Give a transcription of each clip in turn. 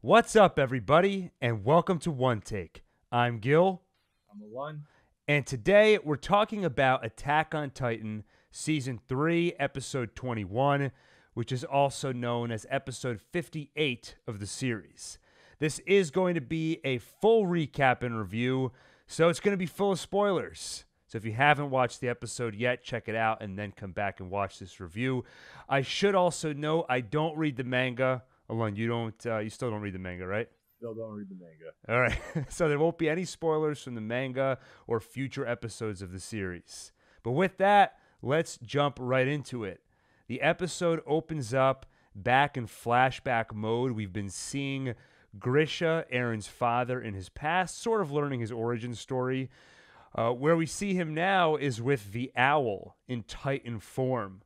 What's up, everybody, and welcome to One Take. I'm Gil, I'm a one. and today we're talking about Attack on Titan Season 3, Episode 21, which is also known as Episode 58 of the series. This is going to be a full recap and review, so it's going to be full of spoilers. So if you haven't watched the episode yet, check it out and then come back and watch this review. I should also note I don't read the manga. Alon, you don't. Uh, you still don't read the manga, right? Still don't read the manga. All right. so there won't be any spoilers from the manga or future episodes of the series. But with that, let's jump right into it. The episode opens up back in flashback mode. We've been seeing Grisha, Eren's father, in his past, sort of learning his origin story. Uh, where we see him now is with the owl in Titan form,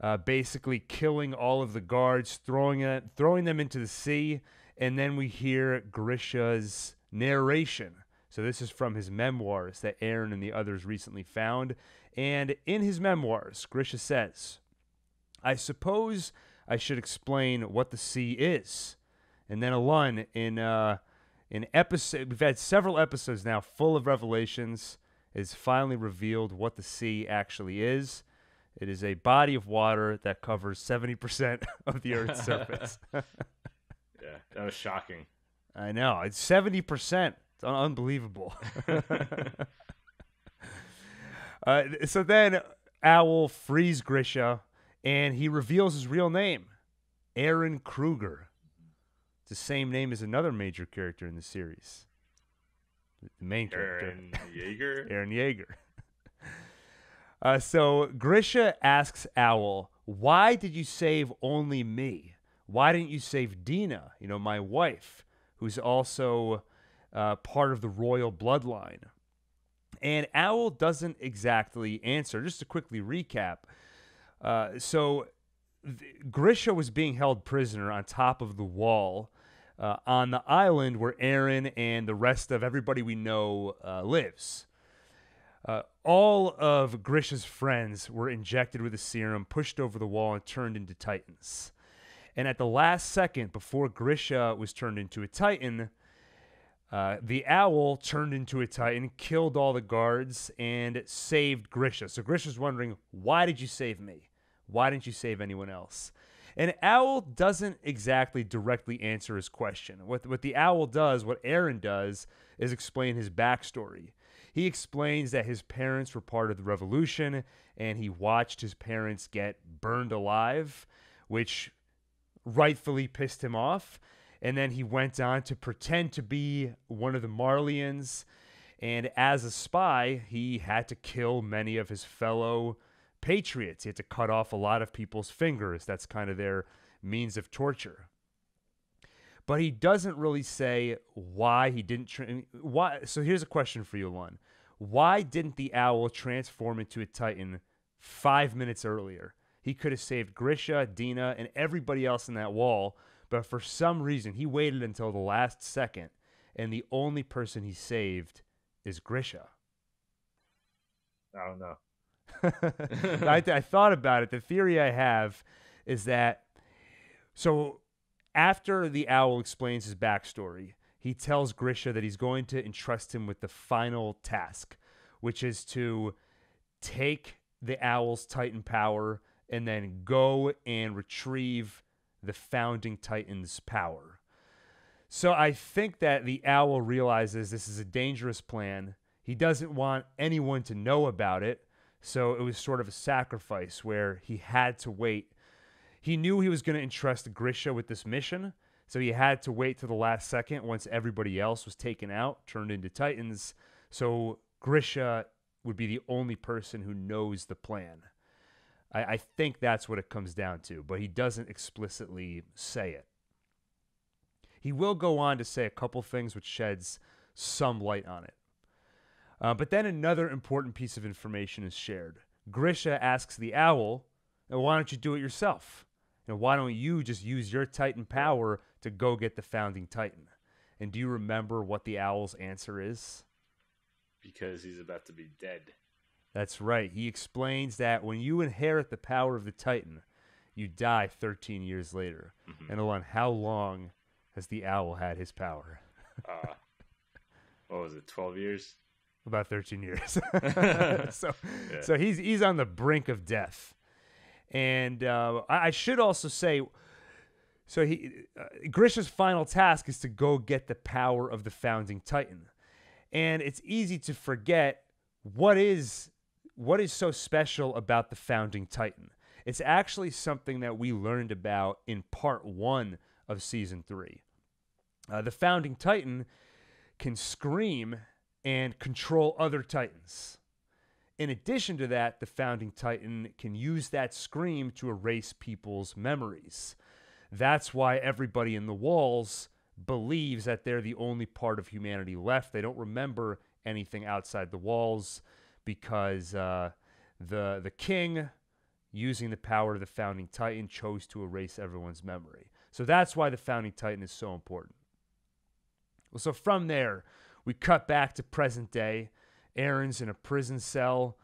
uh, basically killing all of the guards, throwing it, throwing them into the sea, and then we hear Grisha's narration. So this is from his memoirs that Eren and the others recently found, and in his memoirs, Grisha says, "I suppose I should explain what the sea is." And then Alon in uh, in episode we've had several episodes now full of revelations is finally revealed what the sea actually is it is a body of water that covers 70% of the earth's surface Yeah, that was shocking. i know it's 70% it's un- unbelievable uh, so then owl frees grisha and he reveals his real name Eren Kruger it's the same name as another major character in the series the main character Eren Jaeger. Eren Yeager. Uh, so Grisha asks Owl, "Why did you save only me? Why didn't you save Dina? You know, my wife, who's also uh, part of the royal bloodline." And Owl doesn't exactly answer. Just to quickly recap, uh, so th- Grisha was being held prisoner on top of the wall uh, on the island where Eren and the rest of everybody we know uh, lives. Uh, all of Grisha's friends were injected with the serum, pushed over the wall, and turned into Titans. And at the last second, before Grisha was turned into a Titan, uh, the owl turned into a Titan, killed all the guards, and saved Grisha. So Grisha's wondering, why did you save me? Why didn't you save anyone else? And Owl doesn't exactly directly answer his question. What, what the Owl does, what Eren does, is explain his backstory. He explains that his parents were part of the revolution and he watched his parents get burned alive, which rightfully pissed him off. And then he went on to pretend to be one of the Marleyans. And as a spy, he had to kill many of his fellow patriots. He had to cut off a lot of people's fingers. That's kind of their means of torture. But he doesn't really say why he didn't. Tra- why? So here's a question for you, Lon. Why didn't the owl transform into a titan five minutes earlier? He could have saved Grisha, Dina, and everybody else in that wall, but for some reason he waited until the last second, and the only person he saved is Grisha. I don't know. I, I thought about it. The theory I have is that so after the owl explains his backstory, he tells Grisha that he's going to entrust him with the final task, which is to take the owl's Titan power and then go and retrieve the founding Titan's power. So I think that the owl realizes this is a dangerous plan. He doesn't want anyone to know about it. So it was sort of a sacrifice where he had to wait. He knew he was going to entrust Grisha with this mission. So he had to wait to the last second once everybody else was taken out, turned into Titans. So Grisha would be the only person who knows the plan. I, I think that's what it comes down to, but he doesn't explicitly say it. He will go on to say a couple things which sheds some light on it. Uh, but then another important piece of information is shared. Grisha asks the owl, "Now, why don't you do it yourself? Know, why don't you just use your Titan power to go get the founding Titan? And do you remember what the owl's answer is? Because he's about to be dead. That's right. He explains that when you inherit the power of the Titan, you die 13 years later. Mhm. And Alon, how long has the owl had his power. Uh, what was it? Twelve years. About 13 years. so, Yeah. so he's he's on the brink of death, and uh, I, should also say, so he uh, Grisha's final task is to go get the power of the founding Titan, and it's easy to forget what is what is so special about the founding Titan. It's actually something that we learned about in part one of season three. Uh, the founding Titan can scream and control other Titans. In addition to that, the founding Titan can use that scream to erase people's memories. That's why everybody in the walls believes that they're the only part of humanity left. They don't remember anything outside the walls because uh, the the king, using the power of the founding Titan, chose to erase everyone's memory. So that's why the founding Titan is so important. Well, so from there, we cut back to present day. Eren's in a prison cell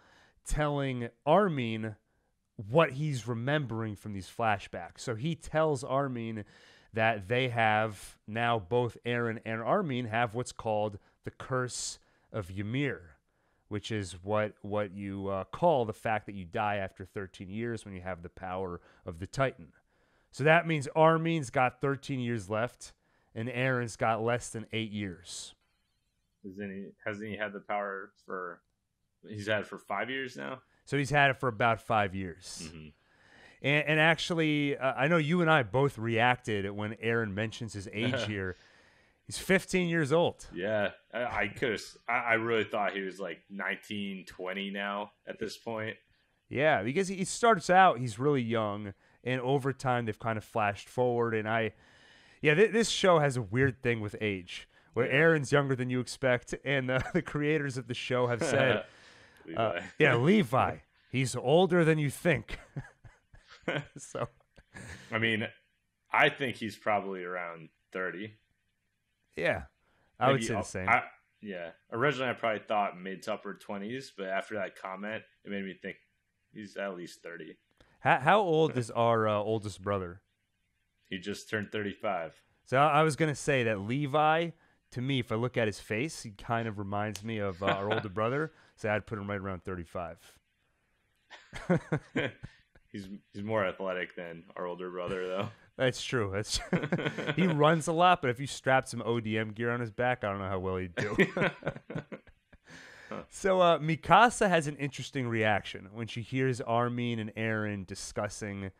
telling Armin what he's remembering from these flashbacks. So he tells Armin that they have now both Eren and Armin have what's called the curse of Ymir, which is what what you uh, call the fact that you die after 13 years when you have the power of the Titan. So that means Armin's got 13 years left, and Eren's got less than eight years. Hasn't he? Hasn't he had the power for? He's had it for five years now. So he's had it for about five years. Mhm. And, and actually, uh, I know you and I both reacted when Eren mentions his age here. He's 15 years old. Yeah, I, I could. I, I really thought he was like 19, 20 now at this point. Yeah, because he starts out, he's really young, and over time, they've kind of flashed forward. And I, yeah, th- this show has a weird thing with age where Eren's younger than you expect. And uh, the creators of the show have said, Levi. uh, yeah, Levi, he's older than you think. so, I mean, I think he's probably around thirty. yeah, I would Maybe say the same. I, yeah, originally I probably thought mid to upper twenties, but after that comment, it made me think he's at least thirty. How, how old is our uh, oldest brother? He just turned thirty-five. So I I was gonna say that Levi, to me, if I look at his face, he kind of reminds me of uh, our older brother. So I'd put him right around thirty-five. he's he's more athletic than our older brother, though. That's true. That's he runs a lot, but if you strap some ODM gear on his back, I don't know how well he'd do. so uh, Mikasa has an interesting reaction when she hears Armin and Eren discussing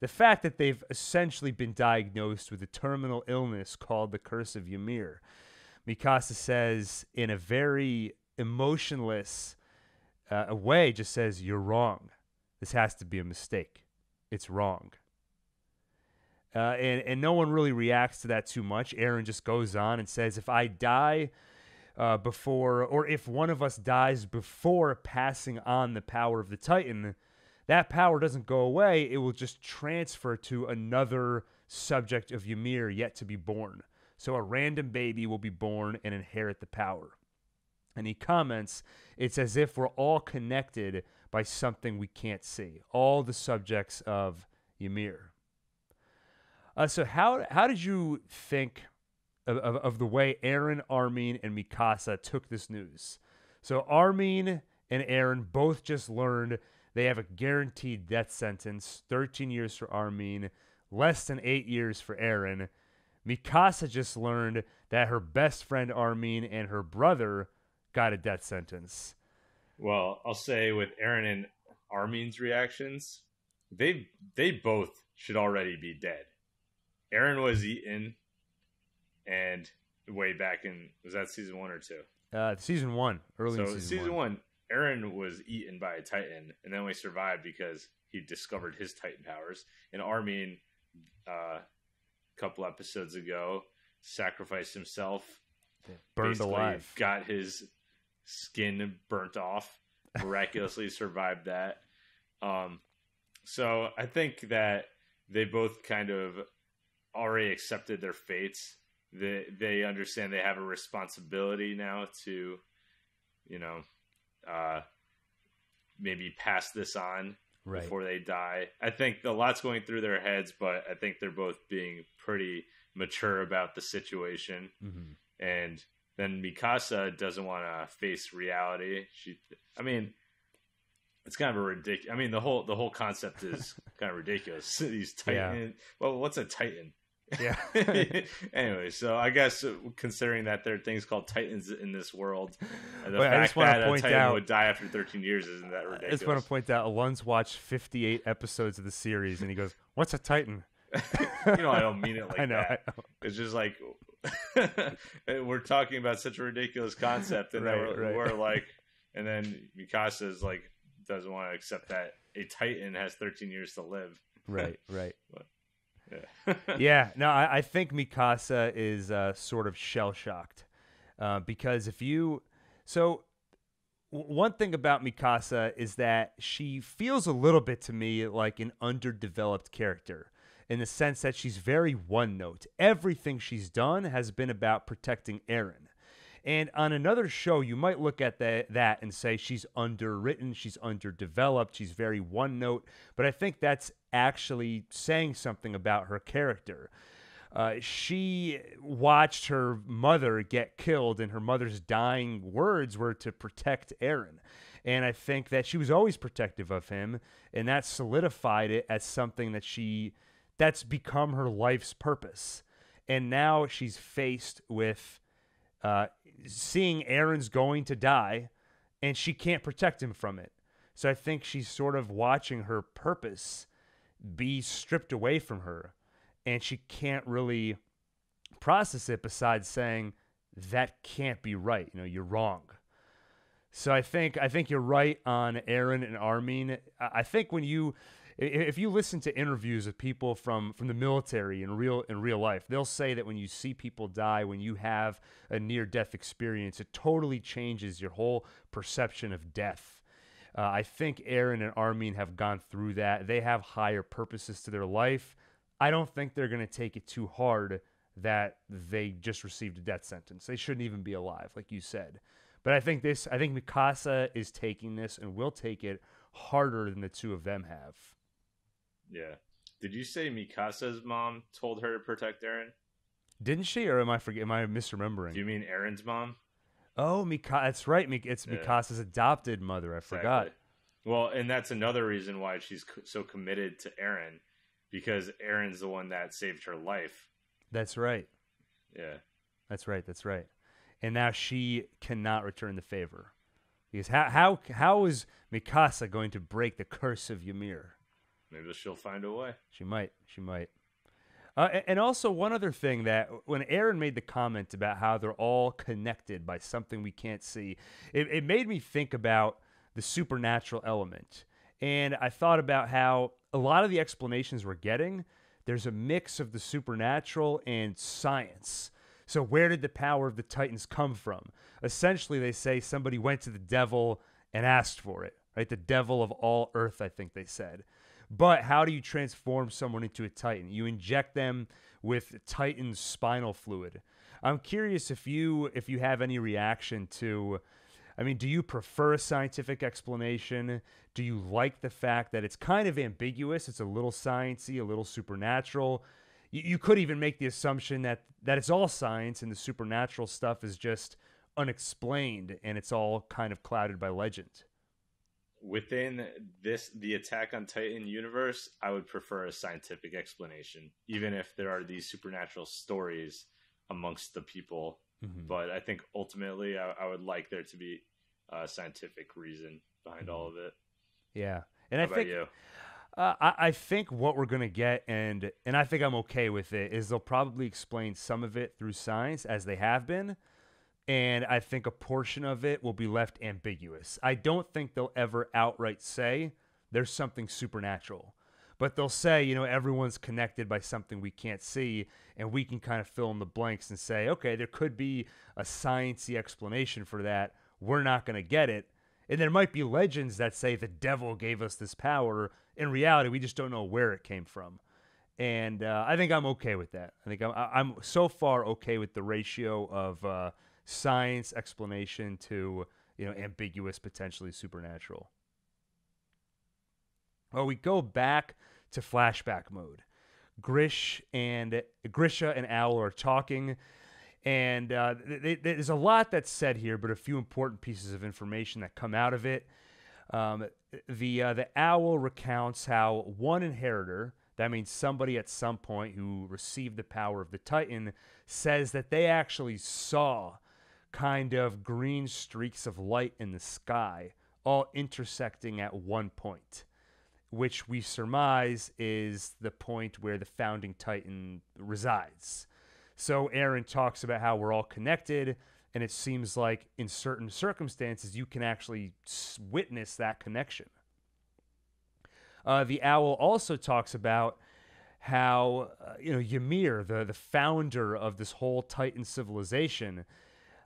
the fact that they've essentially been diagnosed with a terminal illness called the Curse of Ymir. Mikasa says in a very emotionless uh, way, just says, "You're wrong. This has to be a mistake. It's wrong." Uh, and and no one really reacts to that too much. Eren just goes on and says, "If I die uh, before, or if one of us dies before passing on the power of the Titan, that power doesn't go away. It will just transfer to another subject of Ymir yet to be born. So a random baby will be born and inherit the power." And he comments, "It's as if we're all connected by something we can't see. All the subjects of Ymir." Uh, so how how did you think of, of, of the way Eren, Armin, and Mikasa took this news? So Armin and Eren both just learned they have a guaranteed death sentence, 13 years for Armin, less than eight years for Eren. Mikasa just learned that her best friend Armin and her brother got a death sentence. Well, I'll say with Eren and Armin's reactions, they they both should already be dead. Eren was eaten, and way back in was that season one or two? Uh, season one, early so season, season one. one, Eren was eaten by a Titan, and then we survived because he discovered his Titan powers. And Armin, uh, a couple episodes ago, sacrificed himself burned alive. Got his skin burnt off. Miraculously survived that. Um, so I think that they both kind of already accepted their fates. They they understand they have a responsibility now to, you know, uh, maybe pass this on Right. before they die. I think a lot's going through their heads, but I think they're both being pretty mature about the situation, Mhm. and then Mikasa doesn't want to face reality. She, I mean, it's kind of a ridiculous. I mean, the whole the whole concept is kind of ridiculous. These Yeah. Titan. Well, what's a Titan? Yeah. anyway, so I guess uh, considering that there are things called Titans in this world, and the I fact that a Titan out- would die after 13 years isn't that I ridiculous? just want to point out, Alon's watched 58 episodes of the series, and he goes, "What's a Titan?" you know, I don't mean it like I know. that. I know. It's just like we're talking about such a ridiculous concept, and then Right, we're, right. we're like, and then Mikasa is like doesn't want to accept that a Titan has 13 years to live. Right, right. Yeah. yeah, no, I, I think Mikasa is uh, sort of shell shocked uh, because if you, so w- one thing about Mikasa is that she feels a little bit to me like an underdeveloped character in the sense that she's very one note. Everything she's done has been about protecting Eren. And on another show, you might look at the, that and say she's underwritten, she's underdeveloped, she's very one note. But I think that's actually saying something about her character. Uh, she watched her mother get killed, and her mother's dying words were to protect Eren. And I think that she was always protective of him, and that solidified it as something that she that's become her life's purpose. And now she's faced with uh, seeing Eren's going to die, and she can't protect him from it. So I think she's sort of watching her purpose be stripped away from her, and she can't really process it besides saying that can't be right. You know, you're wrong. So I think I think you're right on Eren and Armin. I think when you if you listen to interviews with people from from the military in real in real life, they'll say that when you see people die, when you have a near death experience, it totally changes your whole perception of death. Uh, I think Eren and Armin have gone through that. They have higher purposes to their life. I don't think they're going to take it too hard that they just received a death sentence. They shouldn't even be alive, like you said. But I think this, I think Mikasa is taking this and will take it harder than the two of them have. Yeah. Did you say Mikasa's mom told her to protect Eren? Didn't she, or am I forget? Am I misremembering? Do you mean Eren's mom? oh, Mika, that's right. It's Yeah. Mikasa's adopted mother. I forgot. Exactly. Well, and that's another reason why she's so committed to Eren, because Eren's the one that saved her life. That's right. Yeah. That's right. That's right. And now she cannot return the favor. Because how how how is Mikasa going to break the curse of Ymir? Maybe she'll find a way. She might. She might. Uh, and also one other thing that when Eren made the comment about how they're all connected by something we can't see, it, it made me think about the supernatural element. And I thought about how a lot of the explanations we're getting, there's a mix of the supernatural and science. So where did the power of the Titans come from? Essentially, they say somebody went to the devil and asked for it, right? The devil of all earth, I think they said. But how do you transform someone into a Titan? You inject them with Titan spinal fluid. I'm curious if you if you have any reaction to I mean, do you prefer a scientific explanation? Do you like the fact that it's kind of ambiguous? It's a little sciencey, a little supernatural. You, you could even make the assumption that that it's all science and the supernatural stuff is just unexplained and it's all kind of clouded by legend. Within this, the Attack on Titan universe, I would prefer a scientific explanation, even if there are these supernatural stories amongst the people. Mhm. But I think ultimately, I, I would like there to be a scientific reason behind all of it. Yeah, and How I think? Uh, I, I think what we're gonna get, and and I think I'm okay with it, is they'll probably explain some of it through science as they have been, and I think a portion of it will be left ambiguous. I don't think they'll ever outright say there's something supernatural, but they'll say you know everyone's connected by something we can't see, and we can kind of fill in the blanks and say okay there could be a sciencey explanation for that. We're not gonna get it, and there might be legends that say the devil gave us this power. In reality, we just don't know where it came from. And uh, I think I'm okay with that. I think I'm, I'm so far okay with the ratio of uh, science explanation to you know ambiguous, potentially supernatural. Well, we go back to flashback mode. Grish and Grisha and Owl are talking, and uh, th- th- there's a lot that's said here, but a few important pieces of information that come out of it. Um, the uh, the Owl recounts how one inheritor, that means somebody at some point who received the power of the Titan, says that they actually saw kind of green streaks of light in the sky, all intersecting at one point which we surmise is the point where the founding Titan resides. So Eren talks about how we're all connected, and it seems like in certain circumstances you can actually witness that connection. Uh, the owl also talks about how uh, you know Ymir, the the founder of this whole Titan civilization.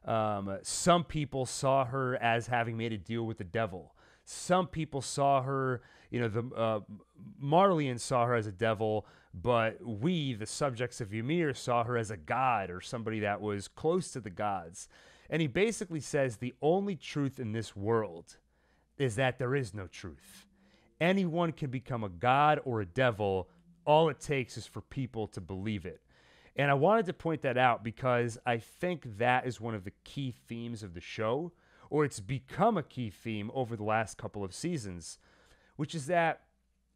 Um, some people saw her as having made a deal with the devil. Some people saw her you know, the uh, Marleyan saw her as a devil, but we, the subjects of Ymir, saw her as a god or somebody that was close to the gods. And he basically says the only truth in this world is that there is no truth. Anyone can become a god or a devil. All it takes is for people to believe it. And I wanted to point that out because I think that is one of the key themes of the show, or it's become a key theme over the last couple of seasons which is that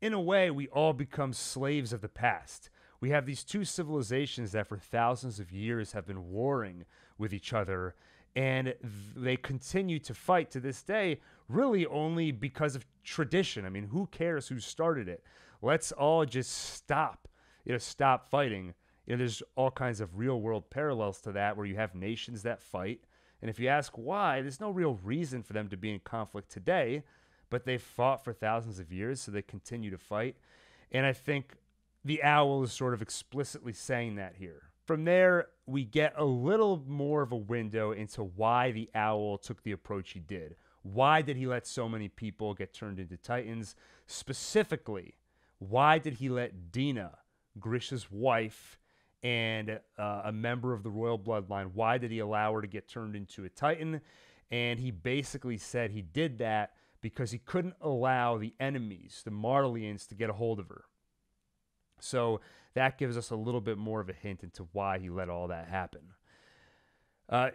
in a way we all become slaves of the past. We have these two civilizations that for thousands of years have been warring with each other, and they continue to fight to this day, really only because of tradition. I mean, who cares who started it? Let's all just stop, you know, stop fighting. You know, there's all kinds of real world parallels to that where you have nations that fight. And if you ask why, there's no real reason for them to be in conflict today but they've fought for thousands of years, so they continue to fight. And I think the owl is sort of explicitly saying that here. From there, we get a little more of a window into why the owl took the approach he did. Why did he let so many people get turned into titans? Specifically, why did he let Dina, Grisha's wife, and uh, a member of the royal bloodline, why did he allow her to get turned into a titan? And he basically said he did that because he couldn't allow the enemies, the Marleyans, to get a hold of her. So that gives us a little bit more of a hint into why he let all that happen. Uh,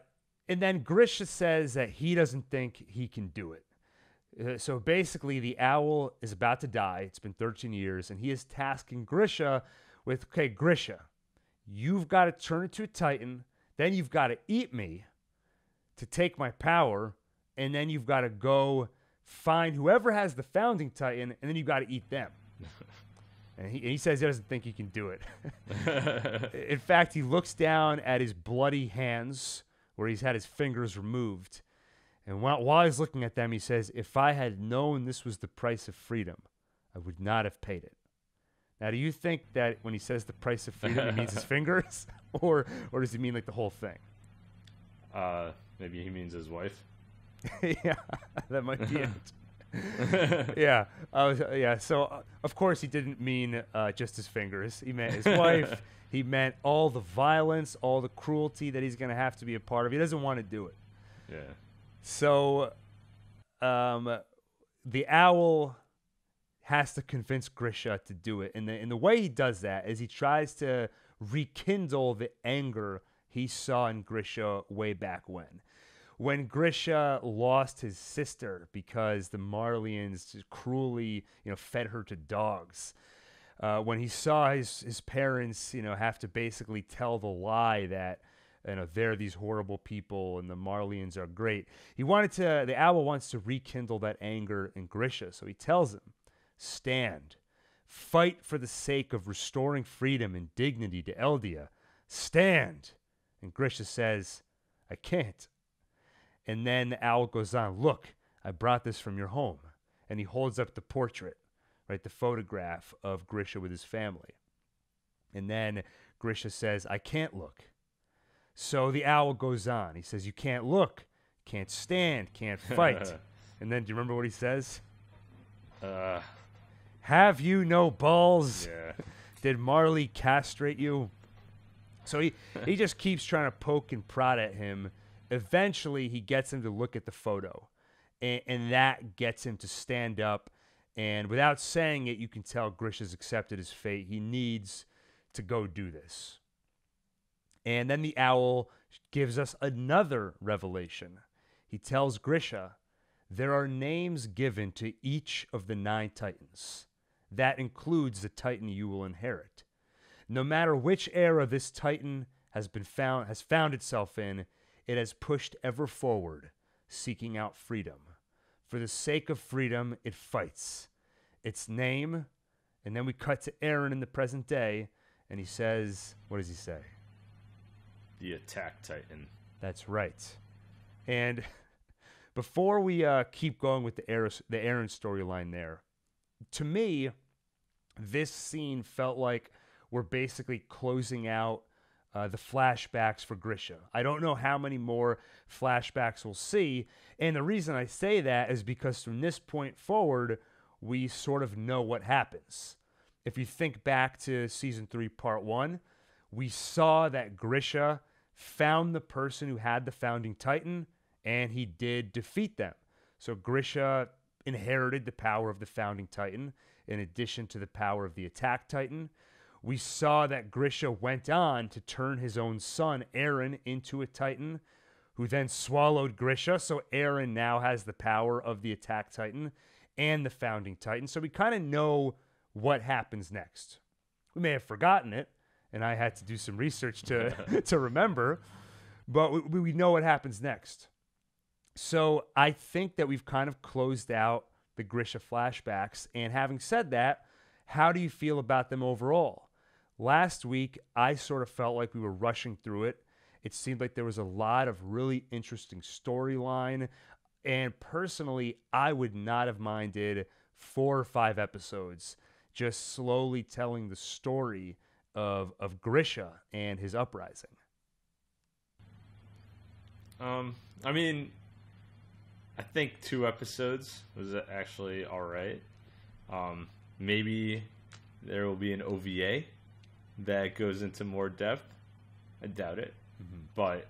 and then Grisha says that he doesn't think he can do it. Uh, so basically, the owl is about to die. It's been 13 years, and he is tasking Grisha with, okay, Grisha, you've got to turn into a titan, then you've got to eat me to take my power, and then you've got to go find whoever has the founding titan, and then you've got to eat them. and, he, and he says he doesn't think he can do it. In fact, he looks down at his bloody hands where he's had his fingers removed. And while, while he's looking at them, he says, If I had known this was the price of freedom, I would not have paid it. Now, do you think that when he says the price of freedom, he means his fingers, or or does he mean like the whole thing? Uh, maybe he means his wife. yeah, that might be it. yeah, I was, yeah. So uh, of course he didn't mean uh, just his fingers. He meant his wife. he meant all the violence, all the cruelty that he's going to have to be a part of. He doesn't want to do it. Yeah. So, um, the owl has to convince Grisha to do it, and the and the way he does that is he tries to rekindle the anger he saw in Grisha way back when when Grisha lost his sister because the Marleyans cruelly, you know, fed her to dogs. Uh, when he saw his his parents, you know, have to basically tell the lie that you know they're these horrible people and the Marleyans are great. He wanted to the owl wants to rekindle that anger in Grisha, so he tells him, "Stand, fight for the sake of restoring freedom and dignity to Eldia. Stand." And Grisha says, "I can't. And then the Owl goes on, Look, I brought this from your home. And he holds up the portrait, right? The photograph of Grisha with his family. And then Grisha says, I can't look. So the owl goes on. He says, You can't look, can't stand, can't fight. and then do you remember what he says? Uh, Have you no balls? yeah. Did Marley castrate you? So he, he just keeps trying to poke and prod at him eventually he gets him to look at the photo and, and, that gets him to stand up and without saying it you can tell grish has accepted his fate he needs to go do this. And then the owl gives us another revelation. He tells Grisha there are names given to each of the nine titans. That includes the titan you will inherit. No matter which era this titan has been found has found itself in, it has pushed ever forward, seeking out freedom. For the sake of freedom, it fights. Its name, and then we cut to Eren in the present day, and he says, what does he say? The Attack Titan. That's right. And before we uh, keep going with the the Eren storyline there, to me, this scene felt like we're basically closing out uh, the flashbacks for Grisha. I don't know how many more flashbacks we'll see. And the reason I say that is because from this point forward, we sort of know what happens. If you think back to season three, part one, we saw that Grisha found the person who had the founding titan and he did defeat them. So Grisha inherited the power of the founding titan in addition to the power of the attack titan. We saw that Grisha went on to turn his own son Eren, into a titan who then swallowed Grisha. So Eren now has the power of the attack titan and the founding titan. So we kind of know what happens next. We may have forgotten it, and I had to do some research to to remember, but we, we know what happens next. So I think that we've kind of closed out the Grisha flashbacks. And having said that, how do you feel about them overall? Last week, I sort of felt like we were rushing through it. It seemed like there was a lot of really interesting storyline. And personally, I would not have minded four or five episodes just slowly telling the story of, of Grisha and his uprising. Um, I mean, I think two episodes was actually all right. Um, maybe there will be an OVA that goes into more depth. I doubt it, mm-hmm. but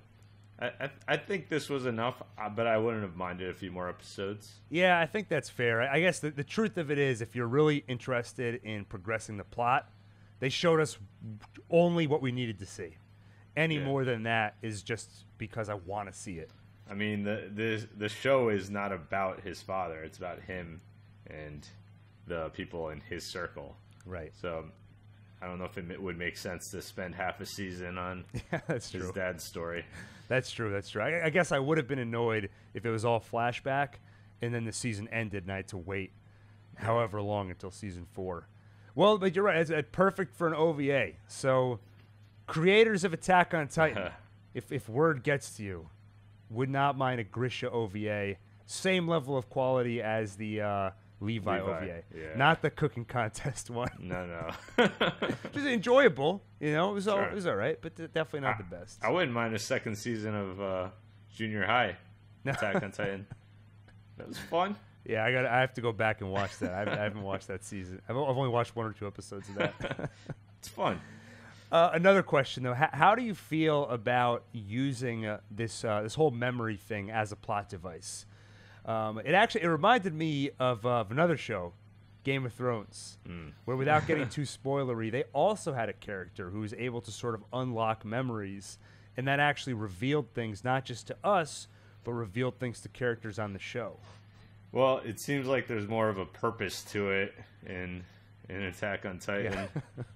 I, I, I think this was enough. Uh, but I wouldn't have minded a few more episodes. Yeah, I think that's fair. I guess the, the truth of it is, if you're really interested in progressing the plot, they showed us only what we needed to see. Any yeah. more than that is just because I want to see it. I mean, the the the show is not about his father; it's about him and the people in his circle. Right. So, I don't know if it would make sense to spend half a season on yeah, that's his true. dad's story. That's true. That's true. I, I guess I would have been annoyed if it was all flashback and then the season ended and I had to wait however long until season four. Well, but you're right. It's, it's perfect for an OVA. So, creators of Attack on Titan, if if word gets to you, would not mind a Grisha OVA. Same level of quality as the uh, Levi, Levi, OVA, yeah. not the cooking contest one. No, no, just enjoyable. You know, it was all, it was all right, but definitely not I, the best. I wouldn't mind a second season of uh, Junior High Attack on Titan. That was fun. Yeah, I got. I have to go back and watch that. I haven't, I haven't watched that season. I've, I've only watched one or two episodes of that. it's fun. Uh, another question though: how, how, do you feel about using uh, this uh, this whole memory thing as a plot device? Um, it actually it reminded me of, of another show, Game of Thrones, mm. where without getting too spoilery, they also had a character who was able to sort of unlock memories, and that actually revealed things not just to us, but revealed things to characters on the show. Well, it seems like there's more of a purpose to it in in Attack on Titan. Yeah.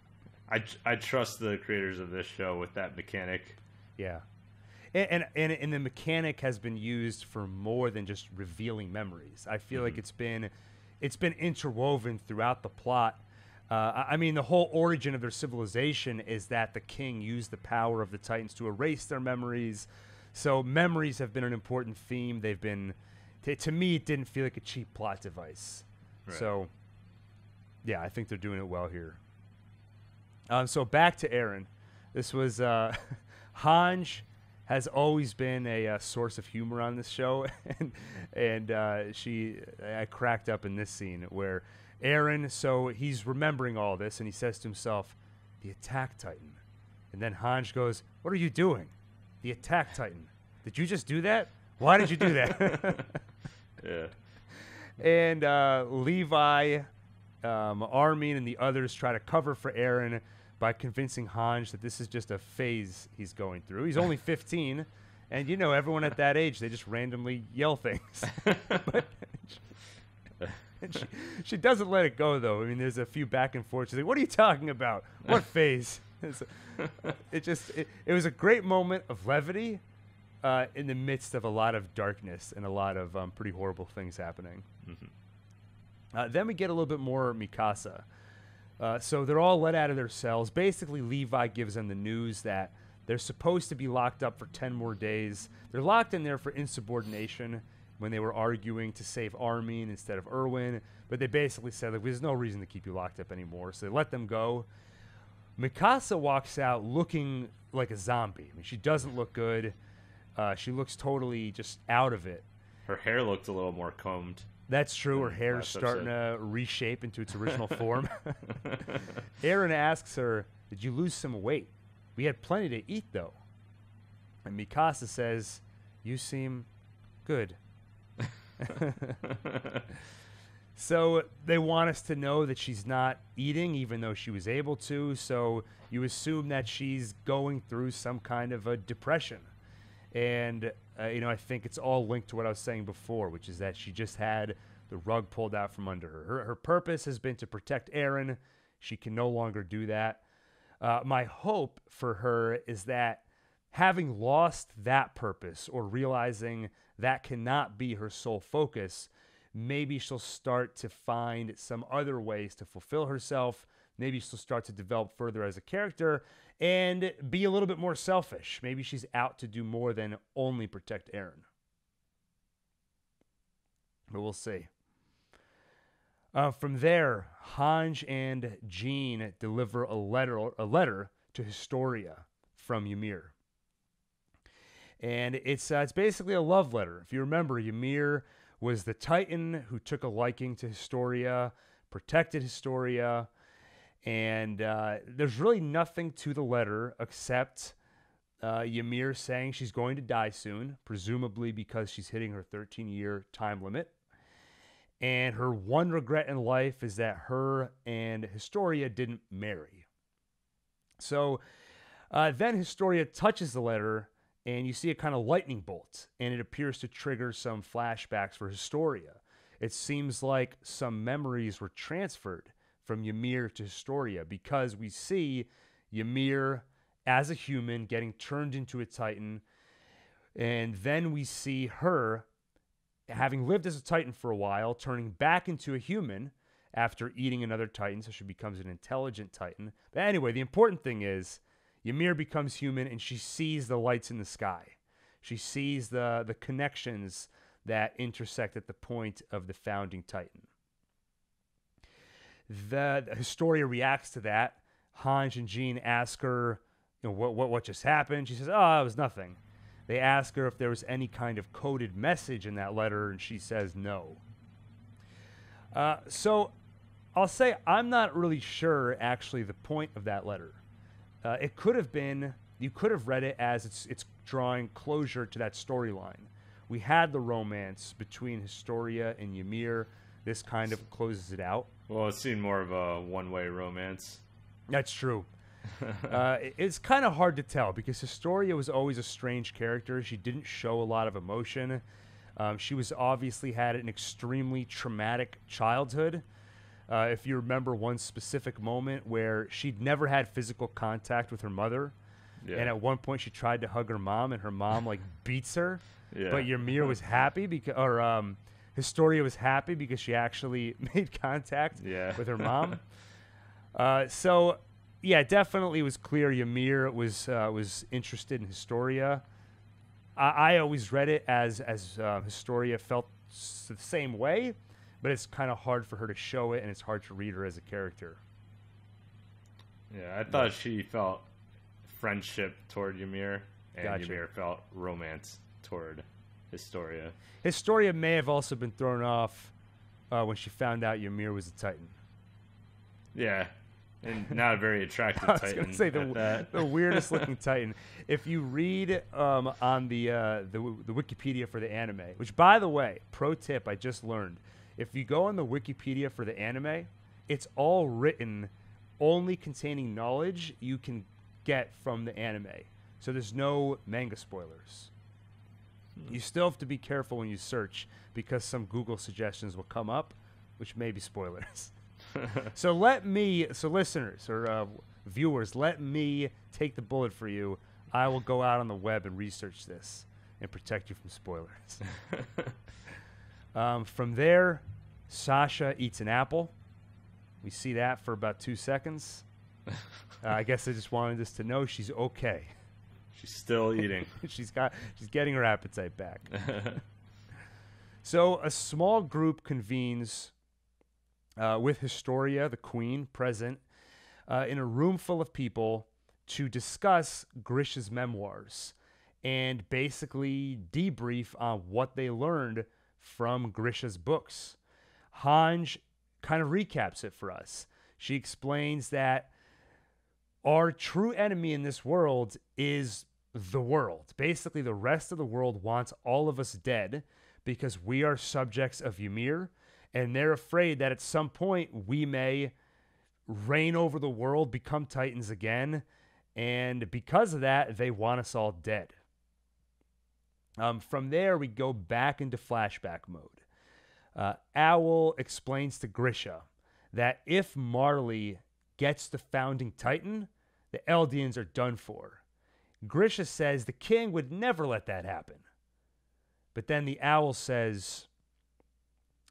I, I trust the creators of this show with that mechanic. Yeah. And, and, and the mechanic has been used for more than just revealing memories. I feel mm-hmm. like it's been it's been interwoven throughout the plot. Uh, I mean, the whole origin of their civilization is that the king used the power of the Titans to erase their memories. So memories have been an important theme. They've been, to, to me, it didn't feel like a cheap plot device. Right. So, yeah, I think they're doing it well here. Um, so back to Eren. This was uh, Hange has always been a, uh, source of humor on this show, and and uh, she I cracked up in this scene where Eren. So he's remembering all this, and he says to himself, "The Attack Titan," and then Hange goes, "What are you doing? The Attack Titan? Did you just do that? Why did you do that?" yeah. And uh, Levi, um, Armin, and the others try to cover for Eren by convincing Hange that this is just a phase he's going through. He's only 15, and you know everyone at that age they just randomly yell things. but she, she, doesn't let it go though. I mean, there's a few back and forth. She's like, "What are you talking about? What phase?" it just it, it was a great moment of levity uh, in the midst of a lot of darkness and a lot of um, pretty horrible things happening. Mm-hmm. Uh, then we get a little bit more Mikasa. Uh, so they're all let out of their cells. Basically, Levi gives them the news that they're supposed to be locked up for 10 more days. They're locked in there for insubordination when they were arguing to save Armin instead of Erwin. But they basically said, like, there's no reason to keep you locked up anymore. So they let them go. Mikasa walks out looking like a zombie. I mean, she doesn't look good. Uh, she looks totally just out of it. Her hair looked a little more combed. That's true. Her hair's starting to reshape into its original form. Eren asks her, Did you lose some weight? We had plenty to eat, though. And Mikasa says, You seem good. so they want us to know that she's not eating, even though she was able to. So you assume that she's going through some kind of a depression. And uh, you know, I think it's all linked to what I was saying before, which is that she just had the rug pulled out from under her. Her, her purpose has been to protect Eren. She can no longer do that. Uh, my hope for her is that having lost that purpose or realizing that cannot be her sole focus, maybe she'll start to find some other ways to fulfill herself. Maybe she'll start to develop further as a character and be a little bit more selfish. Maybe she's out to do more than only protect Eren. But we'll see. Uh, from there, Hange and Jean deliver a letter, a letter to Historia from Ymir. And it's, uh, it's basically a love letter. If you remember, Ymir was the Titan who took a liking to Historia, protected Historia, and uh, there's really nothing to the letter except uh, Ymir saying she's going to die soon, presumably because she's hitting her 13 year time limit. And her one regret in life is that her and Historia didn't marry. So uh, then Historia touches the letter, and you see a kind of lightning bolt, and it appears to trigger some flashbacks for Historia. It seems like some memories were transferred from Ymir to Historia because we see Ymir as a human getting turned into a Titan. And then we see her, having lived as a Titan for a while, turning back into a human after eating another Titan. So she becomes an intelligent Titan. But anyway, the important thing is Ymir becomes human and she sees the lights in the sky. She sees the, the connections that intersect at the point of the founding Titan. The, the Historia reacts to that. Hange and Jean ask her, you know, what, what, what just happened? She says, oh, it was nothing. They ask her if there was any kind of coded message in that letter, and she says no. Uh, so I'll say I'm not really sure, actually, the point of that letter. Uh, it could have been, you could have read it as it's, it's drawing closure to that storyline. We had the romance between Historia and Ymir. This kind of closes it out. Well, it seemed more of a one-way romance. That's true. uh, it's kind of hard to tell because Historia was always a strange character. She didn't show a lot of emotion. Um, she was obviously had an extremely traumatic childhood. Uh, if you remember one specific moment where she'd never had physical contact with her mother, yeah. and at one point she tried to hug her mom, and her mom like beats her. Yeah. But Ymir was happy because, or um, Historia was happy because she actually made contact yeah. with her mom. uh, so, yeah, definitely was clear Ymir was uh, was interested in Historia. I, I, always read it as as uh, Historia felt the same way, but it's kind of hard for her to show it, and it's hard to read her as a character. Yeah, I thought she felt friendship toward Ymir, and gotcha. Ymir felt romance toward Historia. Historia may have also been thrown off uh, when she found out Ymir was a Titan. Yeah, and not a very attractive I was Titan. Gonna say the, the weirdest looking Titan. If you read um, on the, uh, the the Wikipedia for the anime, which by the way, pro tip I just learned, if you go on the Wikipedia for the anime, it's all written only containing knowledge you can get from the anime. So there's no manga spoilers. You still have to be careful when you search because some Google suggestions will come up, which may be spoilers. so let me, so listeners or uh, viewers, let me take the bullet for you. I will go out on the web and research this and protect you from spoilers. um, from there, Sasha eats an apple. We see that for about two seconds. Uh, I guess I just wanted us to know she's okay. She's still eating. she's got she's getting her appetite back. so a small group convenes uh, with Historia, the queen, present uh, in a room full of people to discuss Grisha's memoirs and basically debrief on what they learned from Grisha's books. Hange kind of recaps it for us. She explains that our true enemy in this world is the world. Basically, the rest of the world wants all of us dead because we are subjects of Ymir, and they're afraid that at some point we may reign over the world, become titans again, and because of that, they want us all dead. Um, from there, we go back into flashback mode. Uh, Owl explains to Grisha that if Marley gets the founding titan, the Eldians are done for. Grisha says the king would never let that happen. But then the owl says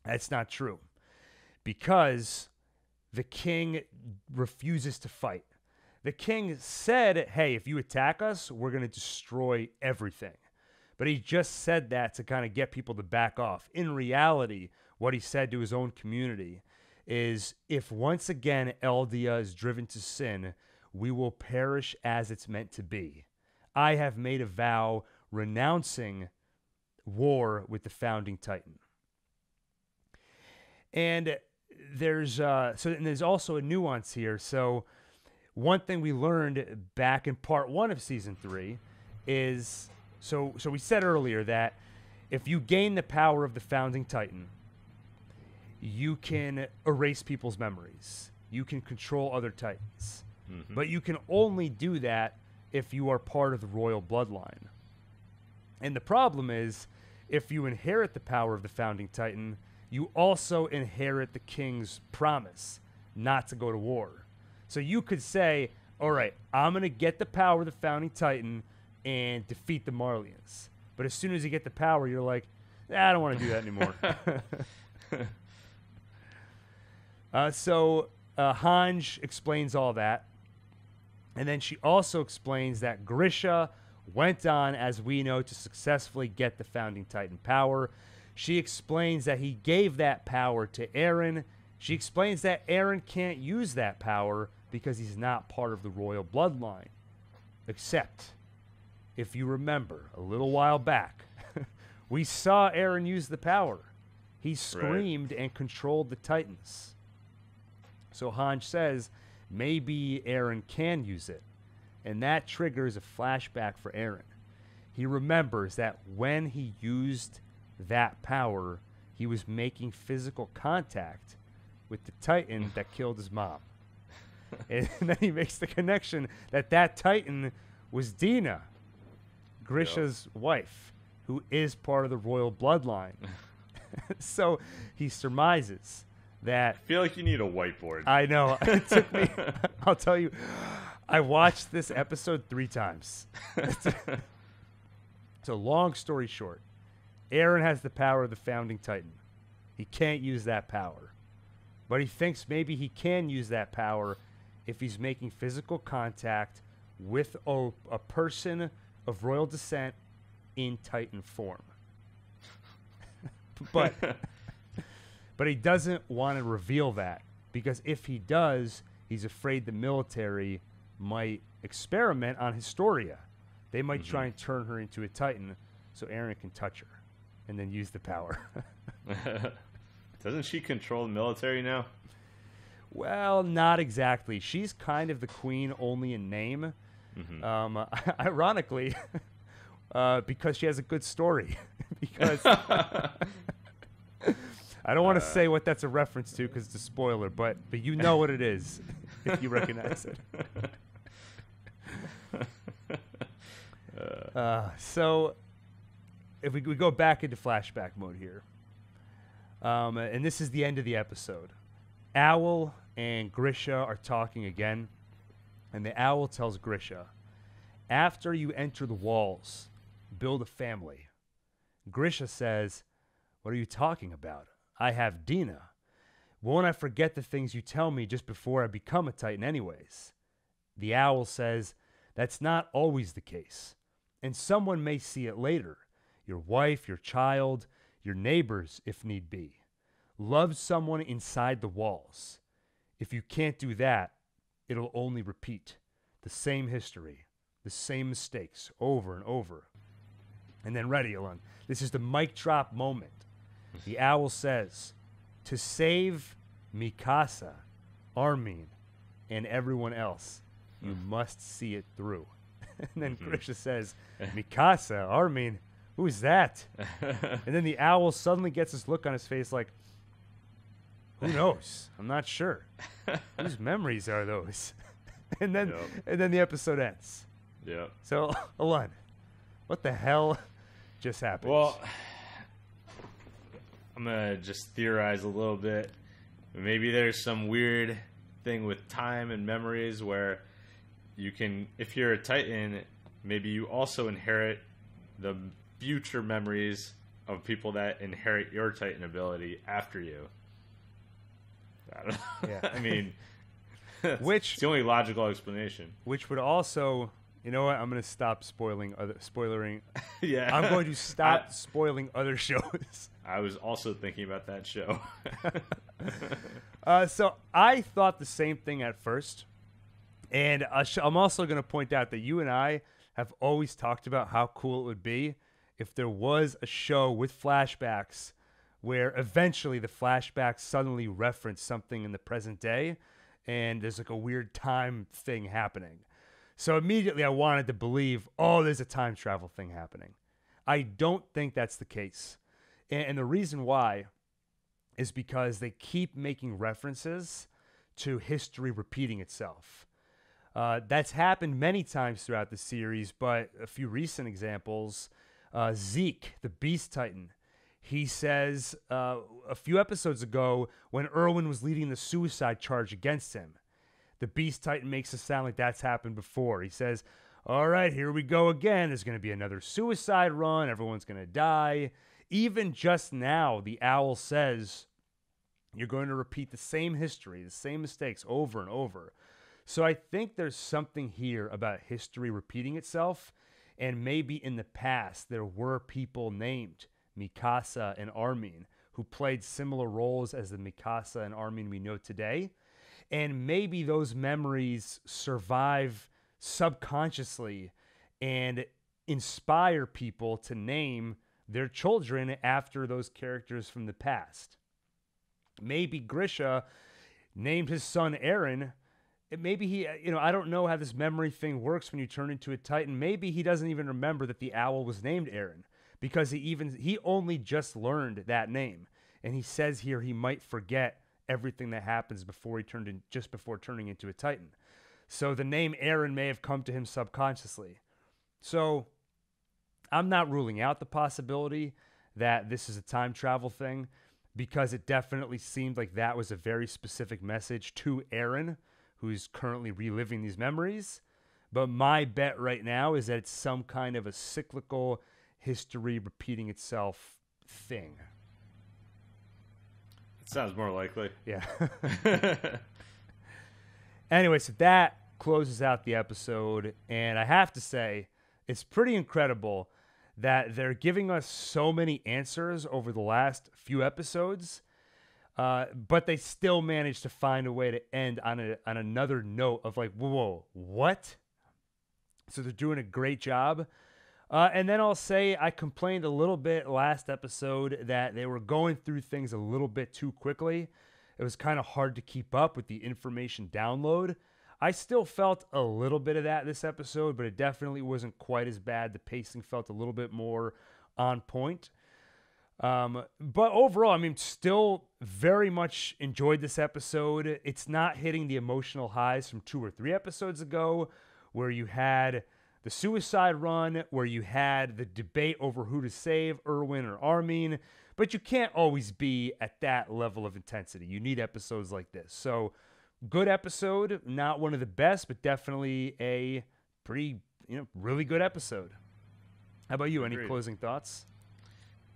that's not true because the king refuses to fight. The king said, Hey, if you attack us, we're going to destroy everything. But he just said that to kind of get people to back off. In reality, what he said to his own community is if once again Eldia is driven to sin, we will perish as it's meant to be. I have made a vow renouncing war with the founding titan. And there's uh, so and there's also a nuance here. So one thing we learned back in part one of season three is so so we said earlier that if you gain the power of the founding titan, you can erase people's memories. You can control other titans. Mm-hmm. But you can only do that if you are part of the royal bloodline. And the problem is, if you inherit the power of the founding titan, you also inherit the king's promise not to go to war. So you could say, all right, I'm going to get the power of the founding titan and defeat the Marleyans. But as soon as you get the power, you're like, I don't want to do that anymore. uh, so uh, Hange explains all that. And then she also explains that Grisha went on, as we know, to successfully get the founding Titan power. She explains that he gave that power to Eren. She explains that Eren can't use that power because he's not part of the royal bloodline. Except, if you remember, a little while back, we saw Eren use the power. He screamed right. and controlled the Titans. So Hange says maybe Eren can use it. And that triggers a flashback for Eren. He remembers that when he used that power, he was making physical contact with the Titan that killed his mom. and then he makes the connection that that Titan was Dina, Grisha's yep. wife, who is part of the royal bloodline. so he surmises that I feel like you need a whiteboard. I know. It took me I'll tell you I watched this episode 3 times. so long story short, Eren has the power of the founding titan. He can't use that power. But he thinks maybe he can use that power if he's making physical contact with a, a person of royal descent in Titan form. but but he doesn't want to reveal that because if he does, he's afraid the military might experiment on Historia. They might mm-hmm. try and turn her into a Titan so Eren can touch her and then use the power. Doesn't she control the military now? Well, not exactly. She's kind of the queen only in name. Mm-hmm. Um, ironically, uh, because she has a good story. because I don't want to uh, say what that's a reference to because it's a spoiler, but but you know what it is. if you recognize it. Uh, so, if we, we go back into flashback mode here, um, and this is the end of the episode. Owl and Grisha are talking again, and the owl tells Grisha, After you enter the walls, build a family. Grisha says, What are you talking about? I have Dina. Won't I forget the things you tell me just before I become a Titan, anyways? The owl says, That's not always the case, and someone may see it later your wife, your child, your neighbors, if need be. Love someone inside the walls. If you can't do that, it'll only repeat the same history, the same mistakes over and over. And then, ready, Alon. This is the mic drop moment. The owl says, To save Mikasa, Armin, and everyone else, you mm. must see it through. and then mm-hmm. Grisha says, Mikasa, Armin, who's that? and then the owl suddenly gets this look on his face like, who knows? I'm not sure. Whose memories are those? and then Yep. and then the episode ends. Yep. So, Alon, what the hell just happened? Well, I'm gonna just theorize a little bit. Maybe there's some weird thing with time and memories where you can, if you're a Titan, maybe you also inherit the future memories of people that inherit your Titan ability after you. I don't know. Yeah. I mean, Which- it's the only logical explanation. which would also, you know what? I'm going to stop spoiling other spoilering. yeah, I'm going to stop I- spoiling other shows. I was also thinking about that show. Uh, so I thought the same thing at first, and sh- I'm also going to point out that you and I have always talked about how cool it would be if there was a show with flashbacks where eventually the flashbacks suddenly reference something in the present day, and there's like a weird time thing happening. So immediately I wanted to believe, oh, there's a time travel thing happening. I don't think that's the case. And, and the reason why is because they keep making references to history repeating itself. Uh, that's happened many times throughout the series, but a few recent examples uh, Zeke, the Beast Titan, he says uh, a few episodes ago when Erwin was leading the suicide charge against him, the Beast Titan makes it sound like that's happened before. He says, All right, here we go again. There's going to be another suicide run. Everyone's going to die. Even just now, the owl says, You're going to repeat the same history, the same mistakes over and over. So I think there's something here about history repeating itself. And maybe in the past, there were people named Mikasa and Armin who played similar roles as the Mikasa and Armin we know today. And maybe those memories survive subconsciously and inspire people to name their children after those characters from the past. Maybe Grisha named his son Eren. Maybe he, uh, you know, I don't know how this memory thing works when you turn into a Titan. Maybe he doesn't even remember that the owl was named Eren because he even he only just learned that name, and he says here he might forget everything that happens before he turned in just before turning into a Titan. So the name Eren may have come to him subconsciously. So I'm not ruling out the possibility that this is a time travel thing because it definitely seemed like that was a very specific message to Eren, who's currently reliving these memories. But my bet right now is that it's some kind of a cyclical history repeating itself thing. Sounds more likely. Yeah. anyway, so that closes out the episode. And I have to say, it's pretty incredible that they're giving us so many answers over the last few episodes. Uh, but they still managed to find a way to end on a on another note of like, whoa, whoa what? So they're doing a great job. Uh, and then I'll say I complained a little bit last episode that they were going through things a little bit too quickly. It was kind of hard to keep up with the information download. I still felt a little bit of that this episode, but it definitely wasn't quite as bad. The pacing felt a little bit more on point. Um, but overall, I mean, still very much enjoyed this episode. It's not hitting the emotional highs from two or three episodes ago, where you had the suicide run, where you had the debate over who to save, Erwin or Armin. But you can't always be at that level of intensity. You need episodes like this. So, good episode. Not one of the best, but definitely a pretty, you know, really good episode. How about you? Any Agreed. closing thoughts?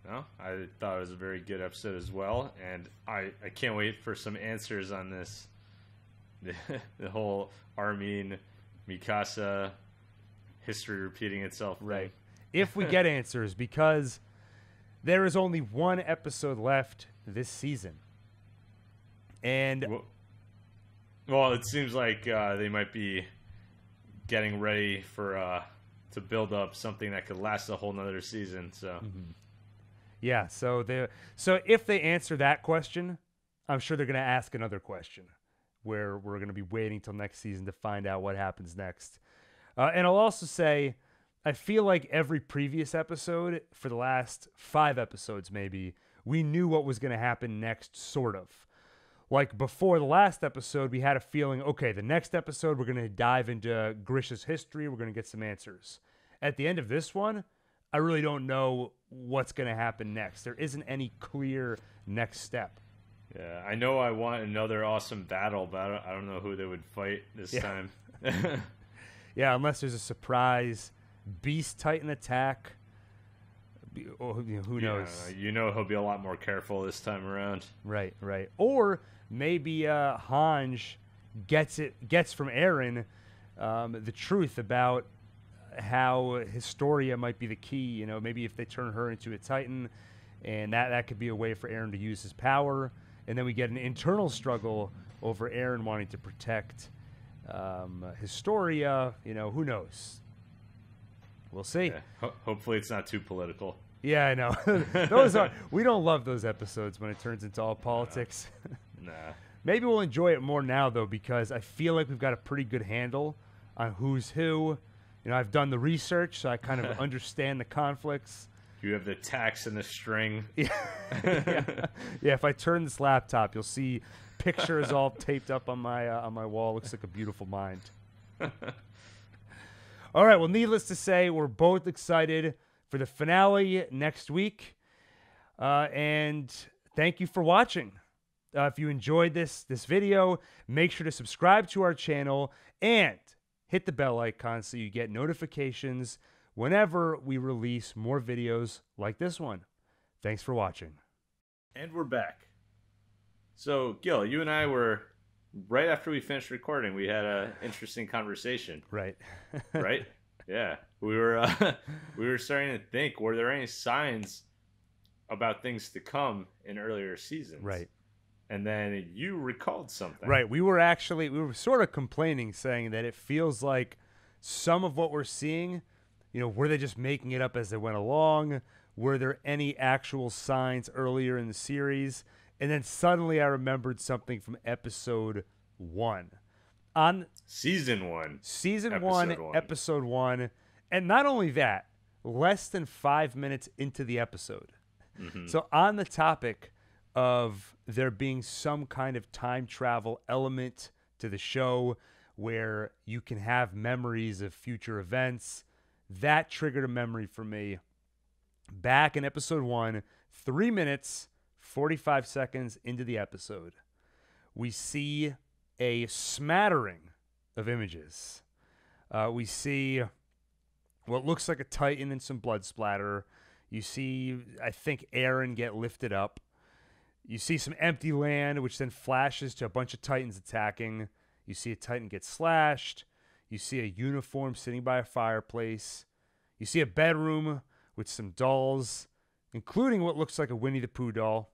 No, I thought it was a very good episode as well, and I, I can't wait for some answers on this. The, the whole Armin Mikasa history repeating itself. Right. If we get answers, because there is only one episode left this season. And Well, well, it seems like uh, they might be getting ready for uh, to build up something that could last a whole nother season. So yeah, so they so if they answer that question, I'm sure they're going to ask another question where we're going to be waiting till next season to find out what happens next. Uh, and I'll also say, I feel like every previous episode for the last five episodes, maybe, we knew what was going to happen next, sort of. Like before the last episode, we had a feeling, okay, the next episode, we're going to dive into Grisha's history. We're going to get some answers. At the end of this one, I really don't know what's going to happen next. There isn't any clear next step. yeah, I know I want another awesome battle, but I don't, I don't know who they would fight this Yeah. time. Yeah, unless there's a surprise Beast Titan attack. You know, who knows? Yeah, you know he'll be a lot more careful this time around. Right, right. Or maybe uh, Hange gets it gets from Eren um, the truth about how Historia might be the key. You know, maybe if they turn her into a Titan, and that that could be a way for Eren to use his power, and then we get an internal struggle over Eren wanting to protect um, Historia. You know, who knows? We'll see. Yeah. Ho- hopefully, it's not too political. Yeah, I know. those are we don't love those episodes when it turns into all politics. Nah. Maybe we'll enjoy it more now though because I feel like we've got a pretty good handle on who's who. You know, I've done the research, so I kind of understand the conflicts. You have the tax and the string. Yeah. yeah. Yeah, if I turn this laptop, you'll see pictures all taped up on my uh, on my wall. Looks like a beautiful mind. all right, well, needless to say, we're both excited for the finale next week. Uh, and thank you for watching. Uh, if you enjoyed this this video, make sure to subscribe to our channel and hit the bell icon so you get notifications whenever we release more videos like this one. Thanks for watching. And we're back. So, Gil, you and I were right after we finished recording. We had an interesting conversation, Right. right? yeah, we were uh, we were starting to think: were there any signs about things to come in earlier seasons? right. And then you recalled something. Right. We were actually we were sort of complaining saying that it feels like some of what we're seeing, you know, were they just making it up as they went along? Were there any actual signs earlier in the series? And then suddenly I remembered something from episode 1. On Season one. season Episode 1, one. episode 1, and not only that, less than 5 minutes into the episode. Mhm. So, on the topic of there being some kind of time travel element to the show where you can have memories of future events, that triggered a memory for me back in episode one, three minutes, 45 seconds into the episode. We see a smattering of images. Uh, we see what looks like a Titan and some blood splatter. You see, I think, Eren get lifted up. You see some empty land, which then flashes to a bunch of Titans attacking. You see a Titan get slashed. You see a uniform sitting by a fireplace. You see a bedroom with some dolls, including what looks like a Winnie the Pooh doll.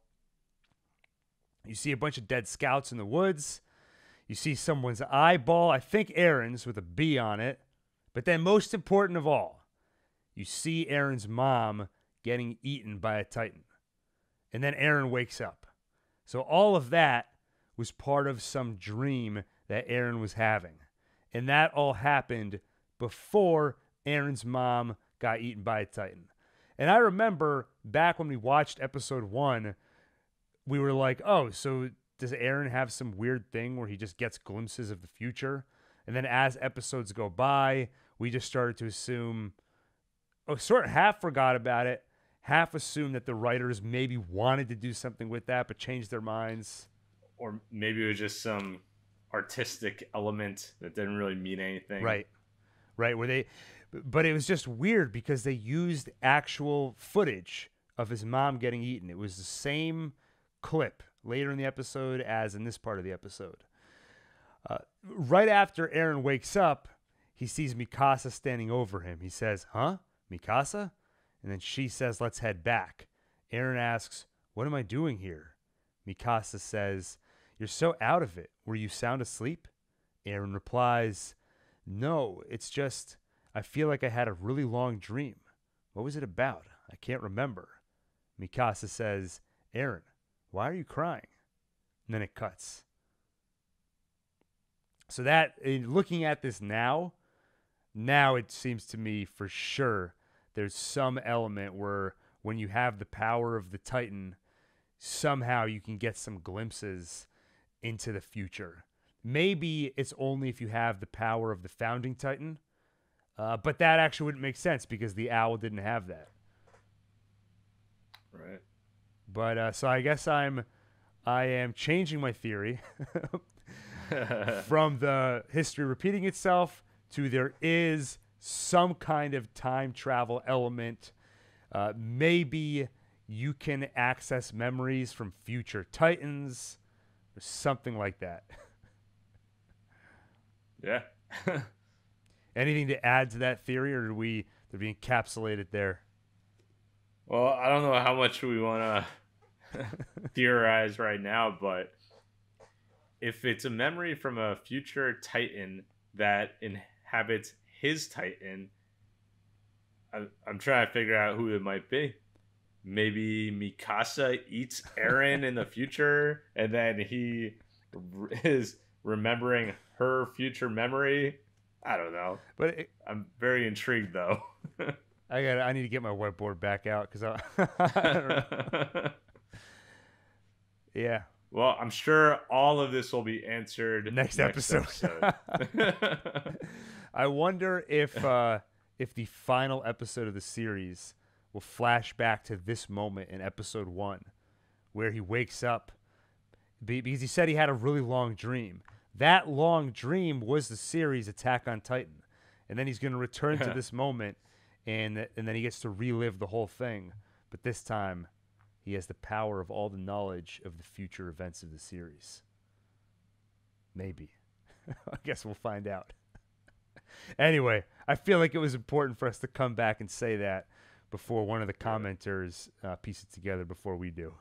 You see a bunch of dead scouts in the woods. You see someone's eyeball, I think Eren's, with a B on it. But then, most important of all, you see Eren's mom getting eaten by a Titan. And then Eren wakes up. So, all of that was part of some dream that Eren was having. And that all happened before Eren's mom got eaten by a Titan. And I remember back when we watched episode one, we were like, oh, so does Eren have some weird thing where he just gets glimpses of the future? And then as episodes go by, we just started to assume, oh, sort of half forgot about it, half assumed that the writers maybe wanted to do something with that, but changed their minds. Or maybe it was just some artistic element that didn't really mean anything. Right. Right. Where they, but it was just weird because they used actual footage of his mom getting eaten. It was the same clip later in the episode as in this part of the episode. Uh, right after Eren wakes up, he sees Mikasa standing over him. He says, Huh? Mikasa? And then she says, Let's head back. Eren asks, What am I doing here? Mikasa says, You're so out of it. Were you sound asleep? Eren replies, No, it's just, I feel like I had a really long dream. What was it about? I can't remember. Mikasa says, Eren, why are you crying? And then it cuts. So that in looking at this now, now it seems to me for sure there's some element where when you have the power of the Titan, somehow you can get some glimpses into the future. Maybe it's only if you have the power of the founding Titan, uh, but that actually wouldn't make sense because the owl didn't have that. Right. But uh, so I guess I'm, I am changing my theory from the history repeating itself to there is some kind of time travel element. Uh, maybe you can access memories from future Titans or something like that. yeah. Anything to add to that theory, or did we did we encapsulate it there? Well, I don't know how much we want to theorize right now, but if it's a memory from a future Titan that inhabits his Titan, I, I'm trying to figure out who it might be. Maybe Mikasa eats Eren in the future, and then he is remembering her future memory. I don't know, But it, I'm very intrigued though. I got I need to get my whiteboard back out because I, I don't know. yeah well, I'm sure all of this will be answered next, episode. I wonder if uh, if the final episode of the series will flash back to this moment in episode one, where he wakes up because he said he had a really long dream. That long dream was the series Attack on Titan, and then he's going to return to this moment, and and then he gets to relive the whole thing. But this time, he has the power of all the knowledge of the future events of the series. Maybe. I guess we'll find out. anyway, I feel like it was important for us to come back and say that before one of the commenters uh, piece it together before we do.